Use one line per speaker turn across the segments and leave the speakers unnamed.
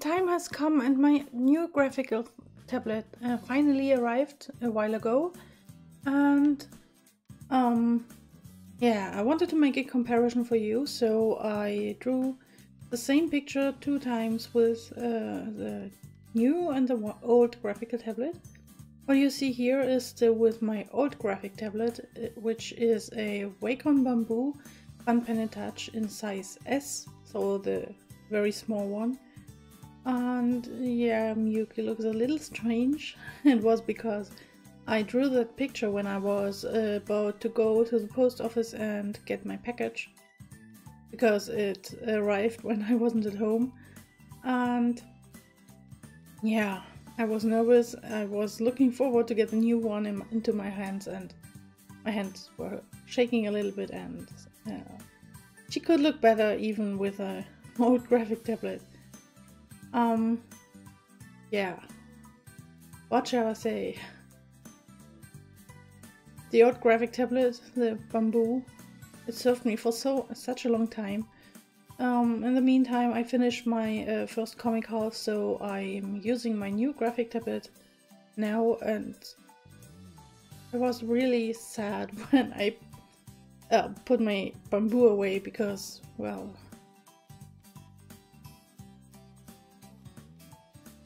time has come and my new graphical tablet uh, finally arrived a while ago. And um, yeah, I wanted to make a comparison for you, so I drew the same picture two times with uh, the new and the old graphical tablet. What you see here is still with my old graphic tablet, uh, which is a Wacom Bamboo Pen and Touch in size S, so the very small one. And yeah, Miyuki looks a little strange. it was because I drew that picture when I was uh, about to go to the post office and get my package. Because it arrived when I wasn't at home. And yeah, I was nervous. I was looking forward to get the new one in, into my hands and my hands were shaking a little bit and uh, she could look better even with a old graphic tablet. Um, yeah. What shall I say? The old graphic tablet, the bamboo, it served me for so such a long time. Um, in the meantime, I finished my uh, first comic house, so I'm using my new graphic tablet now, and I was really sad when I uh, put my bamboo away because, well,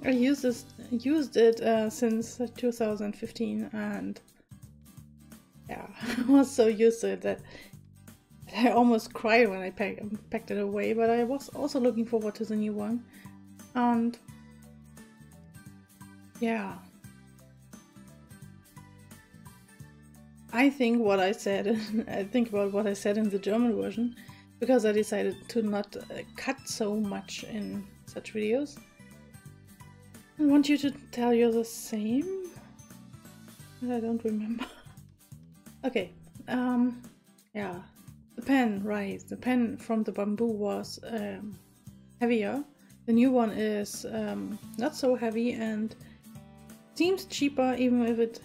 I used this, used it uh, since 2015 and yeah, I was so used to it that I almost cried when I pack, packed it away, but I was also looking forward to the new one. And yeah. I think what I said, I think about what I said in the German version, because I decided to not uh, cut so much in such videos. I want you to tell you the same. but I don't remember. okay, um, yeah. The pen, right. The pen from the bamboo was um, heavier. The new one is um, not so heavy and seems cheaper even if it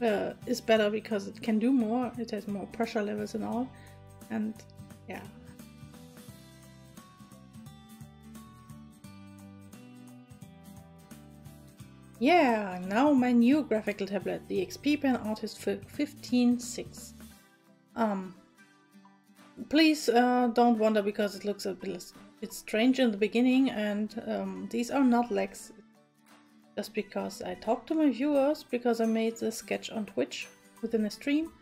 uh, is better because it can do more. It has more pressure levels and all. And yeah, Yeah, now my new graphical tablet, the XP Pen Artist 15.6. Um, please uh, don't wonder because it looks a bit, strange in the beginning and um, these are not legs. Just because I talked to my viewers because I made the sketch on Twitch within a stream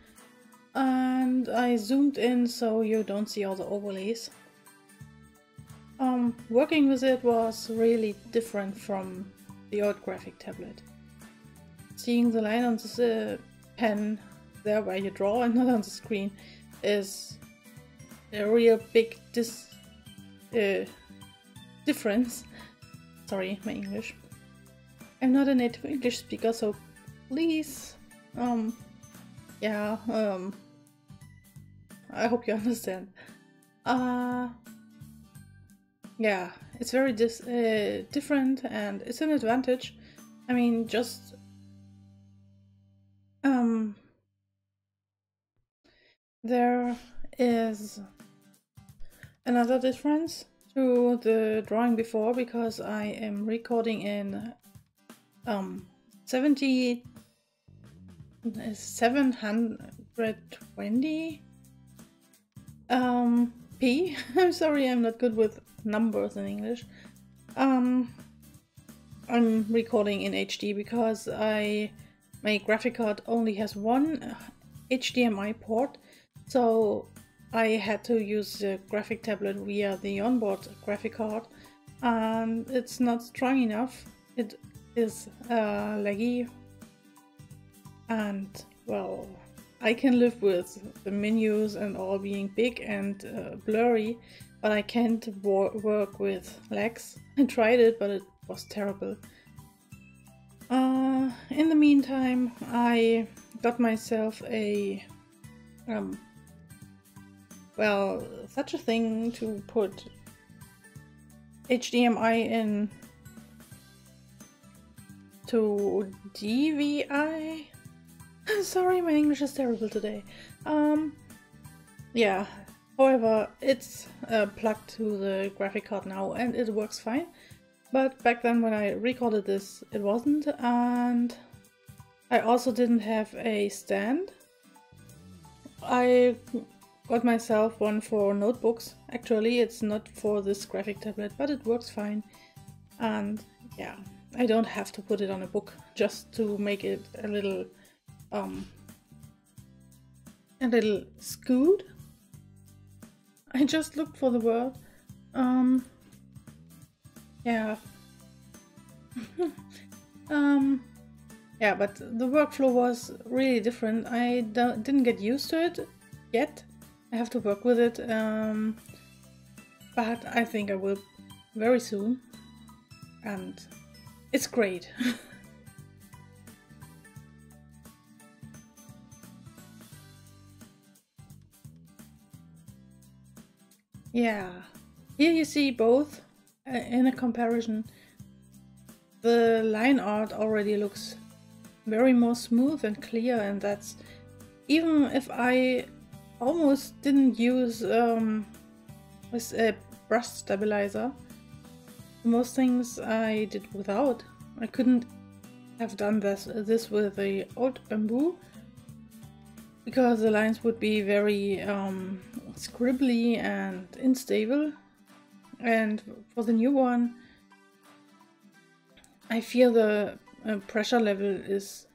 and I zoomed in so you don't see all the overlays. Um, working with it was really different from the old graphic tablet. Seeing the line on the pen there where you draw and not on the screen is a real big dis uh, difference. Sorry, my English. I'm not a native English speaker, so please, um, yeah, um, I hope you understand. Uh, yeah, it's very dis uh, different and it's an advantage. I mean, just um, there is another difference to the drawing before because I am recording in um 70 720 um p i'm sorry i'm not good with numbers in English. Um, I'm recording in HD because I my graphic card only has one HDMI port, so I had to use the graphic tablet via the onboard graphic card, and it's not strong enough. It is uh, laggy, and well, I can live with the menus and all being big and uh, blurry, but I can't work with legs. I tried it, but it was terrible. Uh, in the meantime, I got myself a, um, well, such a thing to put HDMI in to DVI. Sorry, my English is terrible today. Um, yeah, However, it's uh, plugged to the graphic card now and it works fine. But back then when I recorded this, it wasn't. And I also didn't have a stand. I got myself one for notebooks. Actually, it's not for this graphic tablet, but it works fine. And yeah, I don't have to put it on a book just to make it a little, um, a little scoot. I just looked for the word. Um, yeah. um, yeah, but the workflow was really different. I didn't get used to it yet. I have to work with it. Um, but I think I will very soon. And it's great. yeah. Here you see both uh, in a comparison, the line art already looks very more smooth and clear and that's even if I almost didn't use um, with a brush stabilizer most things I did without I couldn't have done this this with the old bamboo because the lines would be very um, scribbly and unstable and for the new one, I feel the uh, pressure level is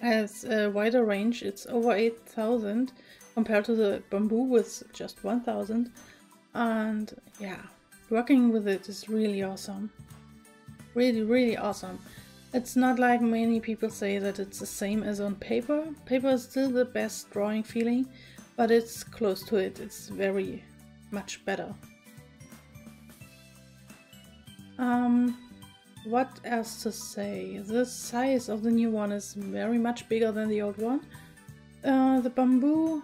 has a wider range. It's over 8000 compared to the bamboo with just 1000. And yeah, working with it is really awesome. Really, really awesome. It's not like many people say that it's the same as on paper. Paper is still the best drawing feeling, but it's close to it. It's very much better. Um, what else to say? The size of the new one is very much bigger than the old one. Uh, the bamboo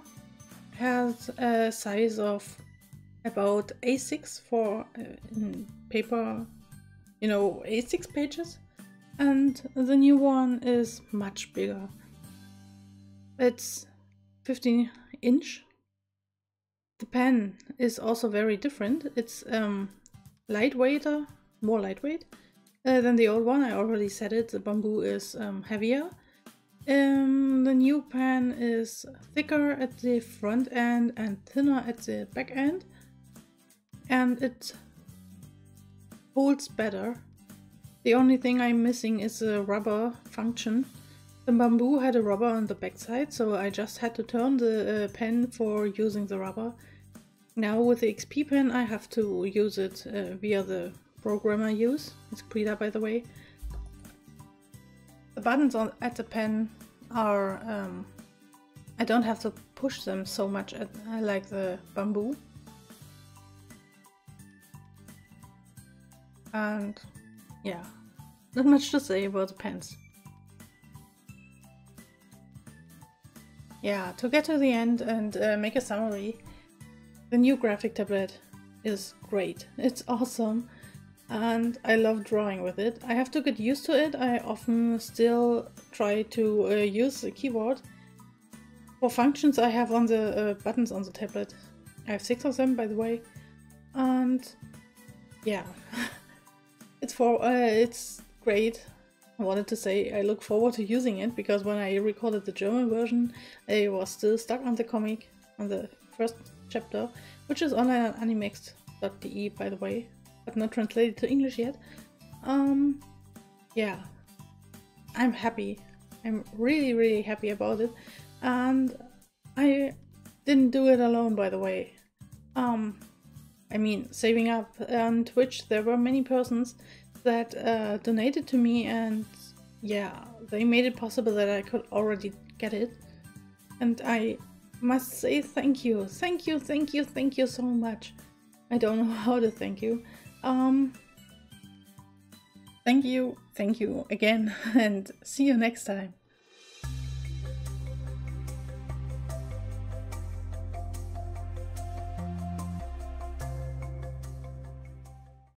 has a size of about A6 for uh, paper, you know, A6 pages. And the new one is much bigger. It's 15 inch. The pen is also very different. It's um, lightweighter more lightweight uh, than the old one. I already said it, the bamboo is um, heavier. Um, the new pen is thicker at the front end and thinner at the back end. And it holds better. The only thing I'm missing is a rubber function. The bamboo had a rubber on the backside, so I just had to turn the uh, pen for using the rubber. Now with the XP pen I have to use it uh, via the program I use. It's Krita, by the way. The buttons on at the pen are... Um, I don't have to push them so much at, I like the bamboo. And yeah, not much to say about the pens. Yeah, to get to the end and uh, make a summary, the new graphic tablet is great. It's awesome and I love drawing with it. I have to get used to it. I often still try to uh, use the keyboard. For functions I have on the uh, buttons on the tablet. I have six of them by the way. And yeah, it's for uh, it's great. I wanted to say I look forward to using it because when I recorded the German version I was still stuck on the comic on the first chapter, which is online on animexx.de by the way but not translated to English yet. Um, yeah, I'm happy. I'm really, really happy about it. And I didn't do it alone, by the way. Um, I mean, saving up on Twitch, there were many persons that uh, donated to me and yeah, they made it possible that I could already get it. And I must say thank you, thank you, thank you, thank you so much. I don't know how to thank you. Um, thank you, thank you again, and see you next time.